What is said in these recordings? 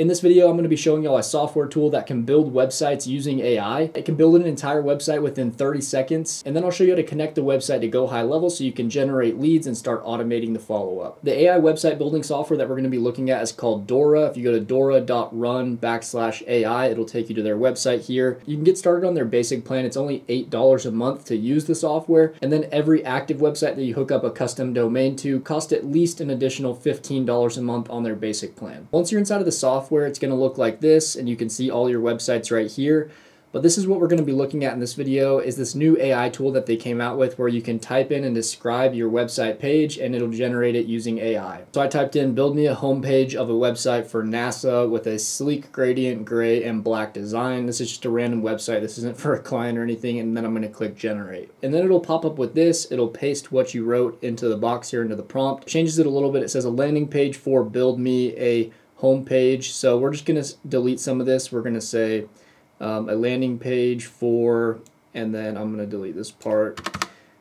In this video, I'm going to be showing y'all a software tool that can build websites using AI. It can build an entire website within 30 seconds, and then I'll show you how to connect the website to go high level so you can generate leads and start automating the follow-up. The AI website building software that we're going to be looking at is called Dora. If you go to dora.run backslash AI, it'll take you to their website here. You can get started on their basic plan. It's only $8 a month to use the software, and then every active website that you hook up a custom domain to costs at least an additional $15 a month on their basic plan. Once you're inside of the software, software, it's going to look like this, and you can see all your websites right here. But this is what we're going to be looking at in this video is this new AI tool that they came out with where you can type in and describe your website page and it'll generate it using AI. So I typed in build me a homepage of a website for NASA with a sleek gradient gray and black design. This is just a random website. This isn't for a client or anything and then I'm going to click generate. And then it'll pop up with this. It'll paste what you wrote into the box here into the prompt. Changes it a little bit. It says a landing page for build me a home page. So we're just going to delete some of this. We're going to say um, a landing page for, and then I'm going to delete this part.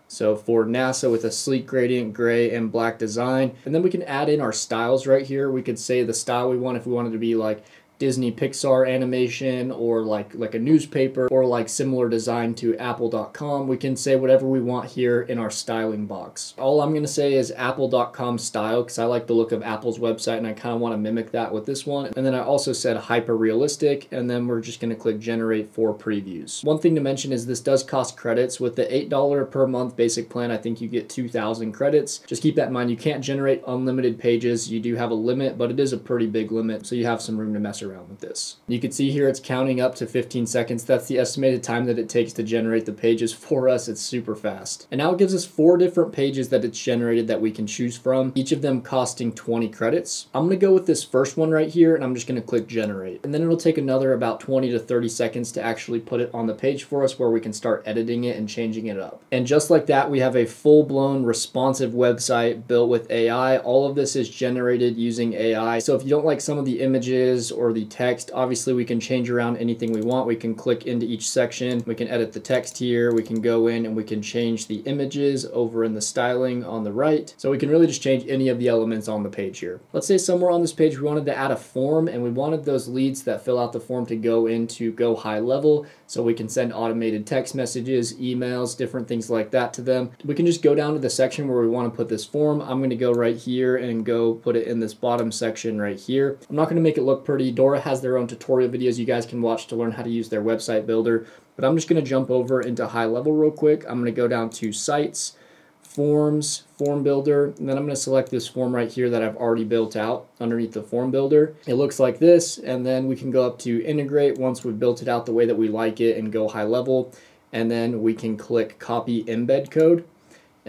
So for NASA with a sleek gradient gray and black design. And then we can add in our styles right here. We could say the style we want if we wanted to be like Disney Pixar animation or like like a newspaper or like similar design to apple.com. We can say whatever we want here in our styling box. All I'm going to say is apple.com style because I like the look of Apple's website and I kind of want to mimic that with this one. And then I also said hyper realistic and then we're just going to click generate for previews. One thing to mention is this does cost credits. With the $8 per month basic plan, I think you get 2,000 credits. Just keep that in mind. You can't generate unlimited pages. You do have a limit, but it is a pretty big limit, so you have some room to mess around around with this. You can see here it's counting up to 15 seconds. That's the estimated time that it takes to generate the pages for us. It's super fast. And now it gives us four different pages that it's generated that we can choose from, each of them costing 20 credits. I'm to go with this first one right here and I'm just to click generate. And then it'll take another about 20 to 30 seconds to actually put it on the page for us where we can start editing it and changing it up. And just like that, we have a full-blown responsive website built with AI. All of this is generated using AI. So if you don't like some of the images or the the text. Obviously, we can change around anything we want. We can click into each section. We can edit the text here. We can go in and we can change the images over in the styling on the right. So we can really just change any of the elements on the page here. Let's say somewhere on this page we wanted to add a form and we wanted those leads that fill out the form to go into Go High Level so we can send automated text messages, emails, different things like that to them. We can just go down to the section where we want to put this form. I'm going to go right here and go put it in this bottom section right here. I'm not going to make it look pretty. Has their own tutorial videos you guys can watch to learn how to use their website builder. But I'm just going to jump over into high level real quick. I'm going to go down to sites, forms, form builder, and then I'm going to select this form right here that I've already built out underneath the form builder. It looks like this, and then we can go up to integrate once we've built it out the way that we like it and go high level, and then we can click copy embed code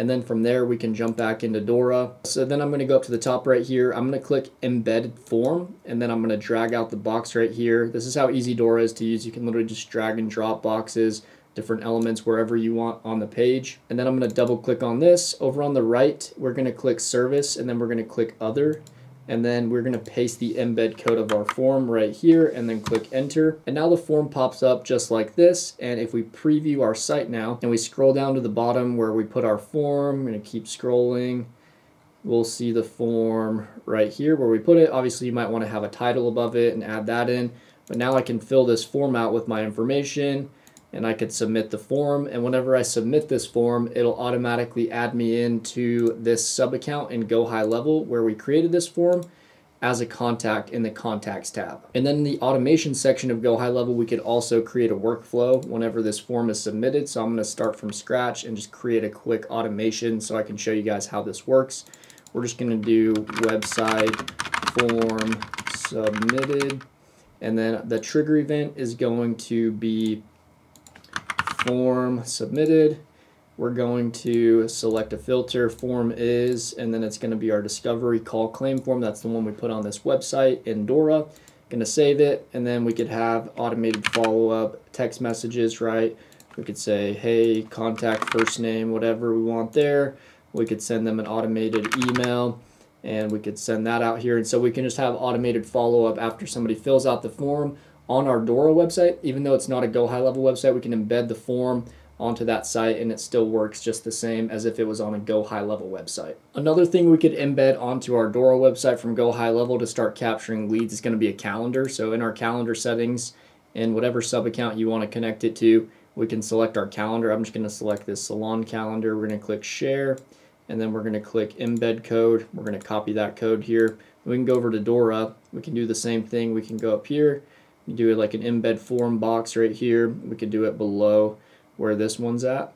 and then from there we can jump back into Dora. So then I'm going to go up to the top right here. I'm going to click embedded form and then I'm going to drag out the box right here. This is how easy Dora is to use. You can literally just drag and drop boxes different elements wherever you want on the page. And then I'm going to double click on this. Over on the right, we're going to click service and then we're going to click other and then we're going to paste the embed code of our form right here and then click enter. And now the form pops up just like this. And if we preview our site now and we scroll down to the bottom where we put our form I'm going to keep scrolling. We'll see the form right here where we put it. Obviously you might want to have a title above it and add that in. But now I can fill this form out with my information and I could submit the form and whenever I submit this form it'll automatically add me into this sub account in Go High Level where we created this form as a contact in the contacts tab. And then in the automation section of Go High Level we could also create a workflow whenever this form is submitted so I'm to start from scratch and just create a quick automation so I can show you guys how this works. We're just going to do website form submitted and then the trigger event is going to be form submitted. We're going to select a filter, form is, and then it's going to be our discovery call claim form. That's the one we put on this website in Dora. Going to save it, and then we could have automated follow-up text messages, right? We could say, hey, contact first name, whatever we want there. We could send them an automated email and we could send that out here. And so we can just have automated follow-up after somebody fills out the form on our Dora website, even though it's not a Go High Level website, we can embed the form onto that site and it still works just the same as if it was on a Go High Level website. Another thing we could embed onto our Dora website from Go High Level to start capturing leads is going to be a calendar. So in our calendar settings, in whatever sub account you want to connect it to, we can select our calendar. I'm just going to select this salon calendar. We're going to click share and then we're going to click embed code. We're going to copy that code here. We can go over to Dora. We can do the same thing. We can go up here. Do it like an embed form box right here. We could do it below where this one's at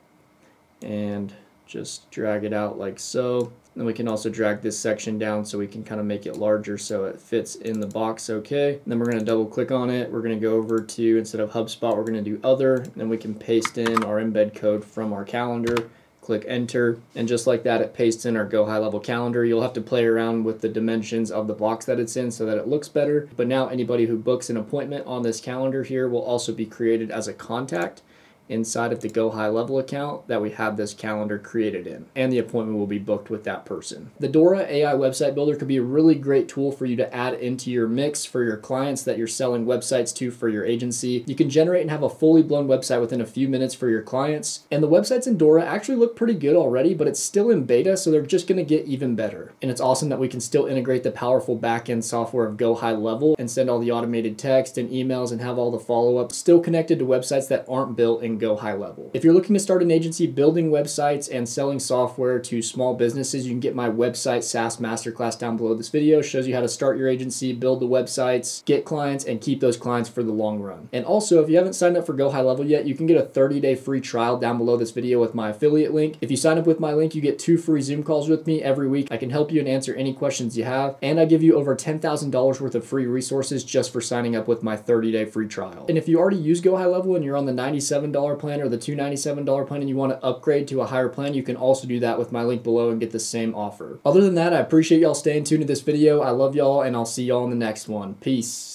and just drag it out like so. Then we can also drag this section down so we can kind of make it larger so it fits in the box okay. And then we're going to double click on it. We're going to go over to, instead of HubSpot, we're going to do other. And then we can paste in our embed code from our calendar click enter and just like that it pastes in our go high level calendar. You'll have to play around with the dimensions of the box that it's in so that it looks better. But now anybody who books an appointment on this calendar here will also be created as a contact inside of the Go High Level account that we have this calendar created in, and the appointment will be booked with that person. The Dora AI website builder could be a really great tool for you to add into your mix for your clients that you're selling websites to for your agency. You can generate and have a fully blown website within a few minutes for your clients, and the websites in Dora actually look pretty good already, but it's still in beta, so they're just gonna get even better. And it's awesome that we can still integrate the powerful backend software of Go High Level and send all the automated text and emails and have all the follow-up still connected to websites that aren't built in go high level. If you're looking to start an agency building websites and selling software to small businesses, you can get my website SaaS masterclass down below this video. It shows you how to start your agency, build the websites, get clients, and keep those clients for the long run. And also, if you haven't signed up for Go High Level yet, you can get a 30-day free trial down below this video with my affiliate link. If you sign up with my link, you get two free Zoom calls with me every week. I can help you and answer any questions you have, and I give you over $10,000 worth of free resources just for signing up with my 30-day free trial. And if you already use Go High Level and you're on the $97 plan or the $297 plan and you want to upgrade to a higher plan, you can also do that with my link below and get the same offer. Other than that, I appreciate y'all staying tuned to this video. I love y'all and I'll see y'all in the next one. Peace.